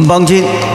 韩邦金。